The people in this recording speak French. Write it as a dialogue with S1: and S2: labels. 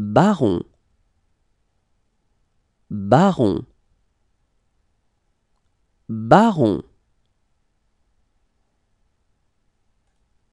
S1: baron. Baron. Baron.